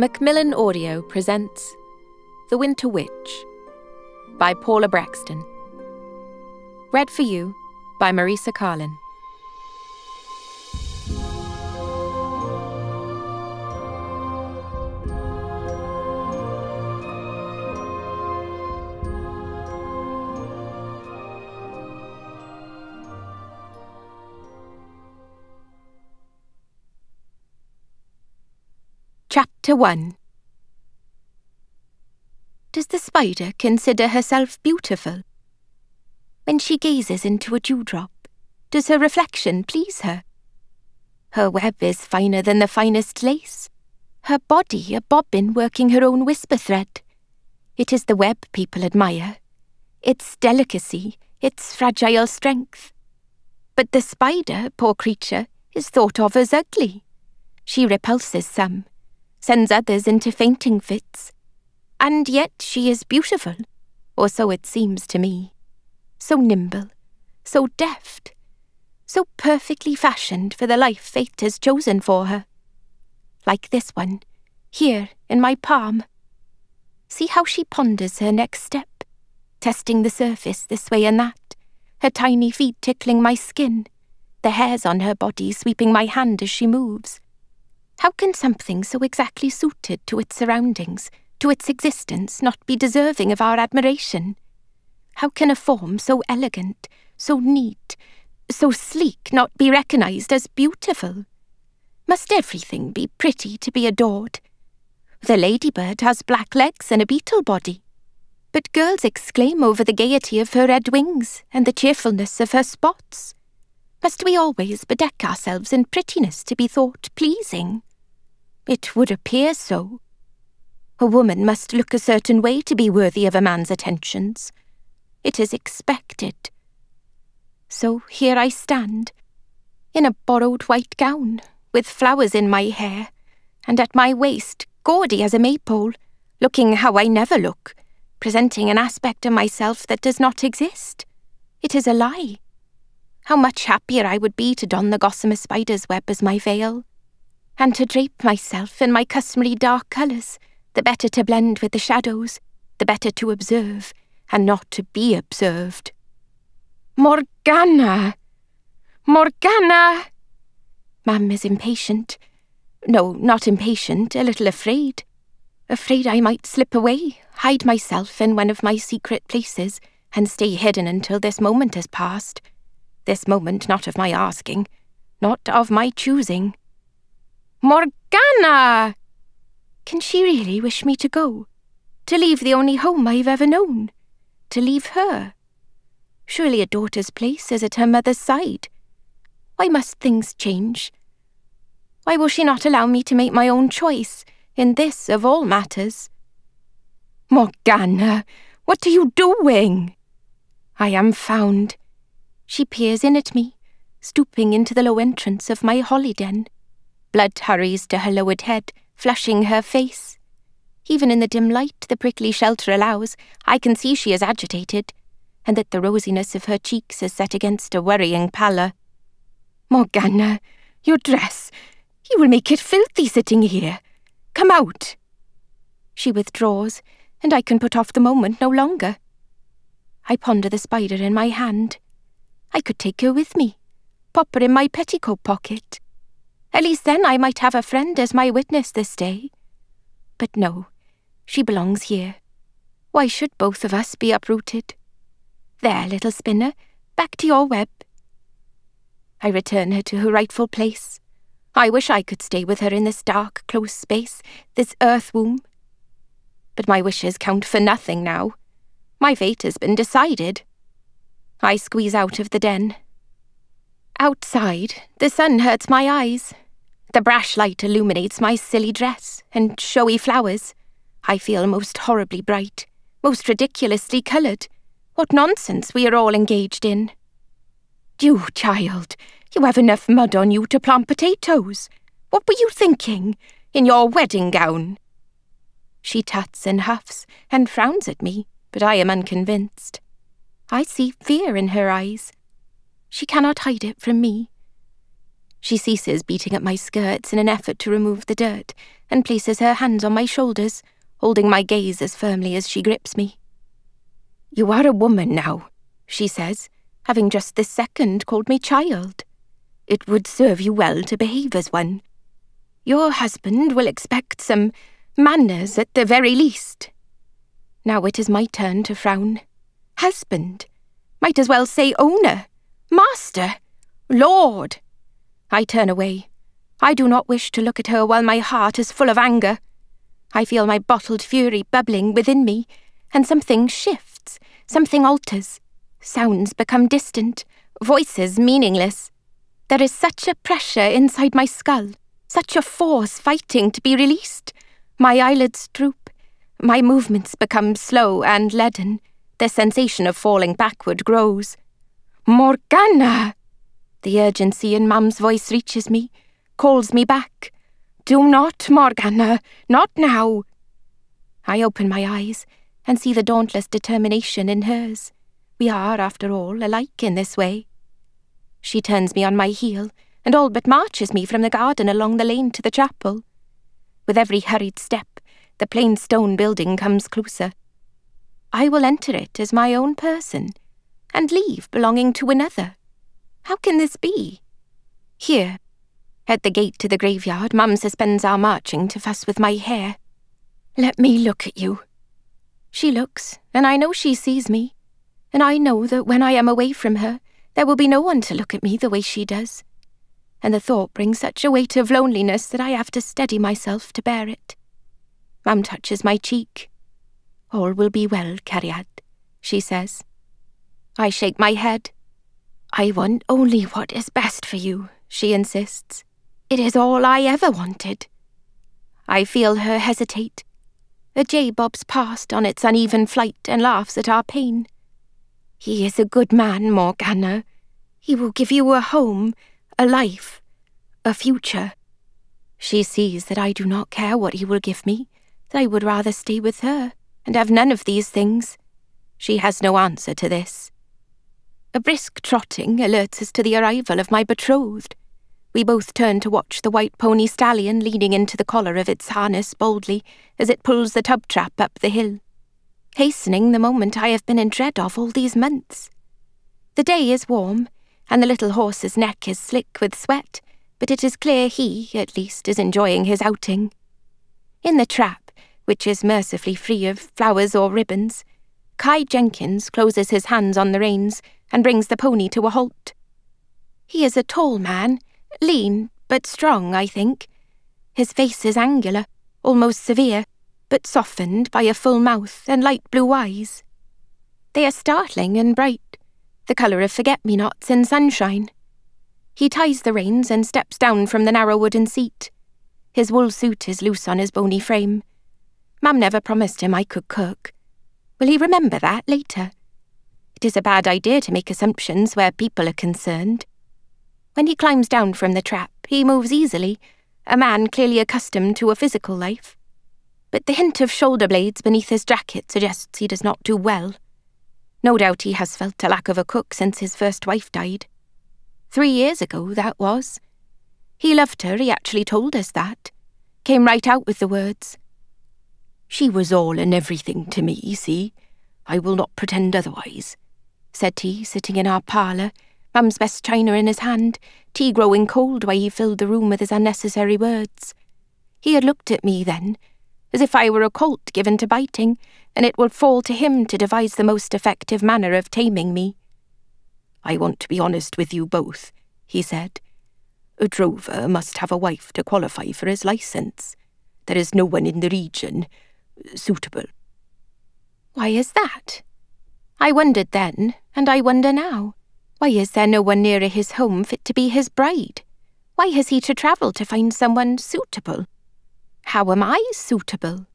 Macmillan Audio presents The Winter Witch by Paula Brackston. Read for you by Marisa Calin. Chapter 1 Does the spider consider herself beautiful? When she gazes into a dewdrop, does her reflection please her? Her web is finer than the finest lace, her body a bobbin working her own whisper thread. It is the web people admire, its delicacy, its fragile strength. But the spider, poor creature, is thought of as ugly. She repulses some sends others into fainting fits. And yet she is beautiful, or so it seems to me. So nimble, so deft, so perfectly fashioned for the life fate has chosen for her. Like this one, here in my palm. See how she ponders her next step, testing the surface this way and that, her tiny feet tickling my skin, the hairs on her body sweeping my hand as she moves how can something so exactly suited to its surroundings, to its existence, not be deserving of our admiration? How can a form so elegant, so neat, so sleek not be recognized as beautiful? Must everything be pretty to be adored? The ladybird has black legs and a beetle body. But girls exclaim over the gaiety of her red wings and the cheerfulness of her spots. Must we always bedeck ourselves in prettiness to be thought pleasing? It would appear so. A woman must look a certain way to be worthy of a man's attentions. It is expected. So here I stand, in a borrowed white gown, with flowers in my hair, and at my waist, gaudy as a maypole, looking how I never look, presenting an aspect of myself that does not exist. It is a lie. How much happier I would be to don the gossamer spider's web as my veil and to drape myself in my customary dark colours, the better to blend with the shadows, the better to observe, and not to be observed. Morgana! Morgana! Mam is impatient. No, not impatient, a little afraid. Afraid I might slip away, hide myself in one of my secret places, and stay hidden until this moment has passed. This moment not of my asking, not of my choosing. Morgana! Can she really wish me to go? To leave the only home I've ever known? To leave her? Surely a daughter's place is at her mother's side. Why must things change? Why will she not allow me to make my own choice in this of all matters? Morgana, what are you doing? I am found. She peers in at me, stooping into the low entrance of my holly den. Blood hurries to her lowered head, flushing her face. Even in the dim light the prickly shelter allows, I can see she is agitated, and that the rosiness of her cheeks is set against a worrying pallor. Morgana, your dress. You will make it filthy sitting here. Come out. She withdraws, and I can put off the moment no longer. I ponder the spider in my hand. I could take her with me, pop her in my petticoat pocket. At least then I might have a friend as my witness this day. But no, she belongs here. Why should both of us be uprooted? There, little spinner, back to your web. I return her to her rightful place. I wish I could stay with her in this dark, close space, this earth womb. But my wishes count for nothing now. My fate has been decided. I squeeze out of the den, Outside, the sun hurts my eyes. The brash light illuminates my silly dress and showy flowers. I feel most horribly bright, most ridiculously coloured. What nonsense we are all engaged in. You, child, you have enough mud on you to plant potatoes. What were you thinking, in your wedding gown? She tuts and huffs and frowns at me, but I am unconvinced. I see fear in her eyes, she cannot hide it from me. She ceases beating at my skirts in an effort to remove the dirt and places her hands on my shoulders, holding my gaze as firmly as she grips me. You are a woman now, she says, having just this second called me child. It would serve you well to behave as one. Your husband will expect some manners at the very least. Now it is my turn to frown. Husband. Might as well say owner, master, lord. I turn away. I do not wish to look at her while my heart is full of anger. I feel my bottled fury bubbling within me, and something shifts, something alters. Sounds become distant, voices meaningless. There is such a pressure inside my skull, such a force fighting to be released. My eyelids droop, my movements become slow and leaden. The sensation of falling backward grows. Morgana! The urgency in Mum's voice reaches me, calls me back. Do not, Morgana, not now. I open my eyes and see the dauntless determination in hers. We are, after all, alike in this way. She turns me on my heel and all but marches me from the garden along the lane to the chapel. With every hurried step, the plain stone building comes closer. I will enter it as my own person and leave belonging to another. How can this be? Here, at the gate to the graveyard, Mum suspends our marching to fuss with my hair. Let me look at you. She looks, and I know she sees me. And I know that when I am away from her, there will be no one to look at me the way she does. And the thought brings such a weight of loneliness that I have to steady myself to bear it. Mum touches my cheek. All will be well, Cariad, she says. I shake my head. I want only what is best for you, she insists. It is all I ever wanted. I feel her hesitate. A jay bobs past on its uneven flight and laughs at our pain. He is a good man, Morgana. He will give you a home, a life, a future. She sees that I do not care what he will give me, that I would rather stay with her and have none of these things. She has no answer to this. A brisk trotting alerts us to the arrival of my betrothed. We both turn to watch the white pony stallion leaning into the collar of its harness boldly as it pulls the tub trap up the hill, hastening the moment I have been in dread of all these months. The day is warm, and the little horse's neck is slick with sweat, but it is clear he, at least, is enjoying his outing. In the trap, which is mercifully free of flowers or ribbons, Cai Jenkins closes his hands on the reins and brings the pony to a halt. He is a tall man, lean but strong, I think. His face is angular, almost severe, but softened by a full mouth and light blue eyes. They are startling and bright, the colour of forget-me-nots in sunshine. He ties the reins and steps down from the narrow wooden seat. His wool suit is loose on his bony frame. Mum never promised him I could cook. Will he remember that later? It is a bad idea to make assumptions where people are concerned. When he climbs down from the trap, he moves easily, a man clearly accustomed to a physical life. But the hint of shoulder blades beneath his jacket suggests he does not do well. No doubt he has felt a lack of a cook since his first wife died. Three years ago, that was. He loved her, he actually told us that. Came right out with the words. She was all and everything to me, you see? I will not pretend otherwise said he, sitting in our parlour, Mum's best china in his hand, tea growing cold while he filled the room with his unnecessary words. He had looked at me then, as if I were a colt given to biting, and it would fall to him to devise the most effective manner of taming me. I want to be honest with you both, he said. A drover must have a wife to qualify for his licence. There is no one in the region suitable. Why is that? I wondered then, and I wonder now. Why is there no one nearer his home fit to be his bride? Why has he to travel to find someone suitable? How am I suitable?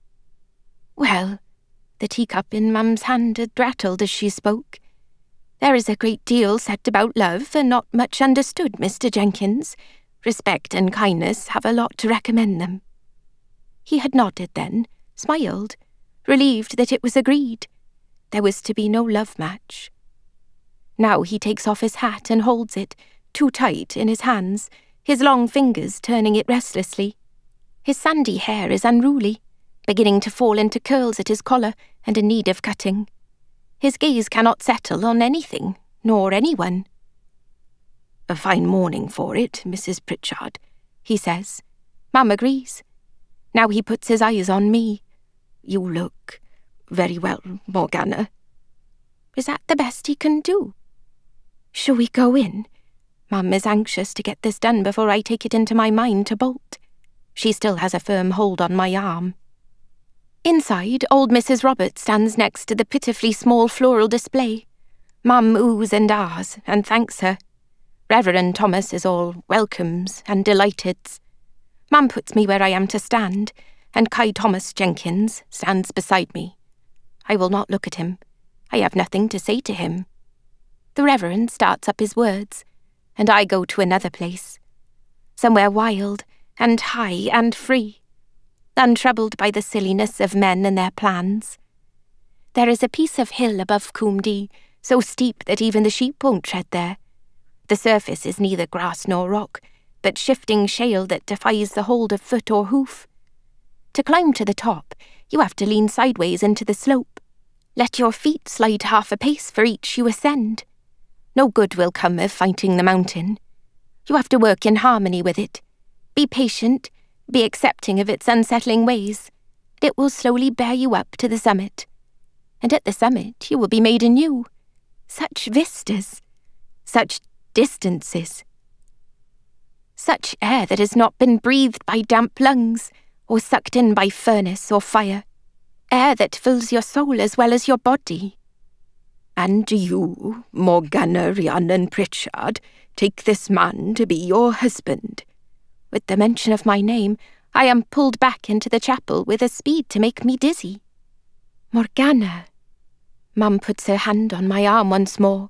Well, the teacup in Mum's hand had rattled as she spoke. There is a great deal said about love and not much understood, Mr. Jenkins. Respect and kindness have a lot to recommend them. He had nodded then, smiled, relieved that it was agreed. There was to be no love match. Now he takes off his hat and holds it, too tight, in his hands, his long fingers turning it restlessly. His sandy hair is unruly, beginning to fall into curls at his collar and in need of cutting. His gaze cannot settle on anything, nor anyone. A fine morning for it, Mrs. Pritchard, he says. Mum agrees. Now he puts his eyes on me. You look very well, Morgana. Is that the best he can do? Shall we go in? Mum is anxious to get this done before I take it into my mind to bolt. She still has a firm hold on my arm. Inside, old Mrs. Roberts stands next to the pitifully small floral display. Mum oohs and ahs and thanks her. Reverend Thomas is all welcomes and delighteds. Mum puts me where I am to stand, and Cai Thomas Jenkins stands beside me. I will not look at him. I have nothing to say to him. The Reverend starts up his words, and I go to another place. Somewhere wild and high and free, untroubled by the silliness of men and their plans. There is a piece of hill above Coombe so steep that even the sheep won't tread there. The surface is neither grass nor rock, but shifting shale that defies the hold of foot or hoof. To climb to the top, you have to lean sideways into the slope. Let your feet slide half a pace for each you ascend. No good will come of fighting the mountain. You have to work in harmony with it. Be patient, be accepting of its unsettling ways. It will slowly bear you up to the summit. And at the summit, you will be made anew. Such vistas, such distances. Such air that has not been breathed by damp lungs, or sucked in by furnace or fire. Air that fills your soul as well as your body. And you, Morgana Rhiannon Pritchard, take this man to be your husband. With the mention of my name, I am pulled back into the chapel with a speed to make me dizzy. Morgana. Mum puts her hand on my arm once more.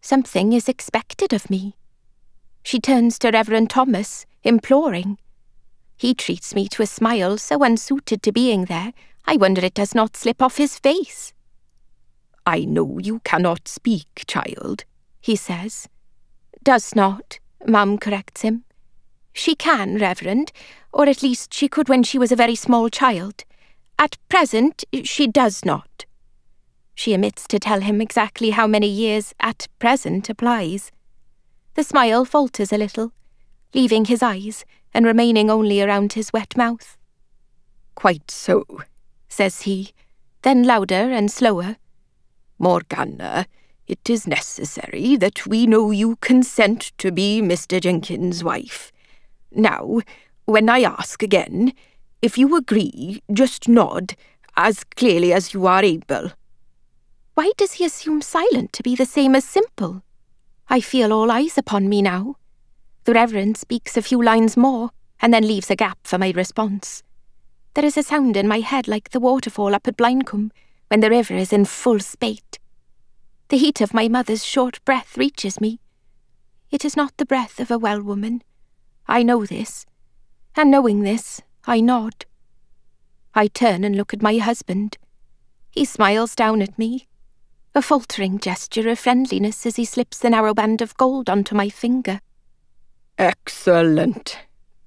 Something is expected of me. She turns to Reverend Thomas, imploring. He treats me to a smile so unsuited to being there, I wonder it does not slip off his face. I know you cannot speak, child, he says. Does not, Mum corrects him. She can, Reverend, or at least she could when she was a very small child. At present, she does not. She omits to tell him exactly how many years at present applies. The smile falters a little, leaving his eyes and remaining only around his wet mouth. Quite so, says he, then louder and slower. Morgana, it is necessary that we know you consent to be Mr. Jenkins' wife. Now, when I ask again, if you agree, just nod, as clearly as you are able. Why does he assume silent to be the same as simple? I feel all eyes upon me now. The Reverend speaks a few lines more, and then leaves a gap for my response. There is a sound in my head like the waterfall up at Blindcombe, when the river is in full spate. The heat of my mother's short breath reaches me. It is not the breath of a well woman. I know this, and knowing this, I nod. I turn and look at my husband. He smiles down at me, a faltering gesture of friendliness as he slips the narrow band of gold onto my finger. Excellent,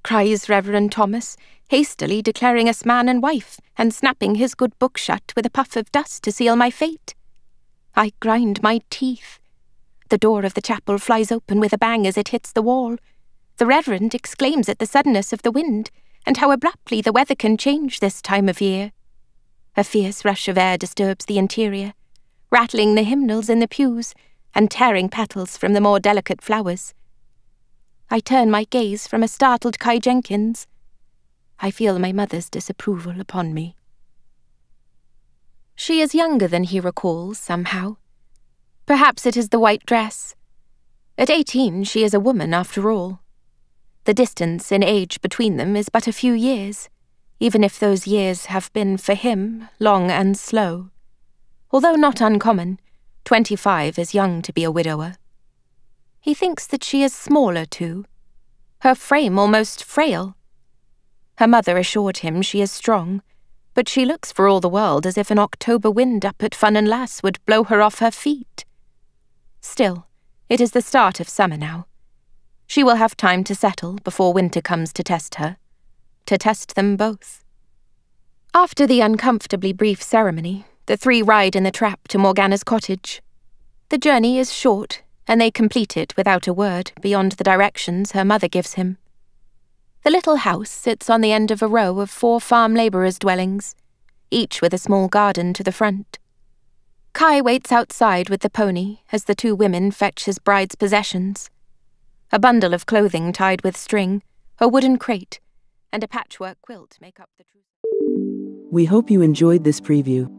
cries Reverend Thomas, hastily declaring us man and wife, and snapping his good book shut with a puff of dust to seal my fate. I grind my teeth. The door of the chapel flies open with a bang as it hits the wall. The Reverend exclaims at the suddenness of the wind, and how abruptly the weather can change this time of year. A fierce rush of air disturbs the interior, rattling the hymnals in the pews and tearing petals from the more delicate flowers. I turn my gaze from a startled Cai Jenkins. I feel my mother's disapproval upon me. She is younger than he recalls, somehow. Perhaps it is the white dress. At eighteen, she is a woman, after all. The distance in age between them is but a few years, even if those years have been, for him, long and slow. Although not uncommon, twenty-five is young to be a widower. He thinks that she is smaller, too. Her frame almost frail. Her mother assured him she is strong, but she looks for all the world as if an October wind up at Ffynnon Las would blow her off her feet. Still, it is the start of summer now. She will have time to settle before winter comes to test her. To test them both. After the uncomfortably brief ceremony, the three ride in the trap to Morgana's cottage. The journey is short, and they complete it without a word beyond the directions her mother gives him. The little house sits on the end of a row of four farm labourers' dwellings, each with a small garden to the front. Cai waits outside with the pony as the two women fetch his bride's possessions a bundle of clothing tied with string, a wooden crate, and a patchwork quilt make up the. We hope you enjoyed this preview.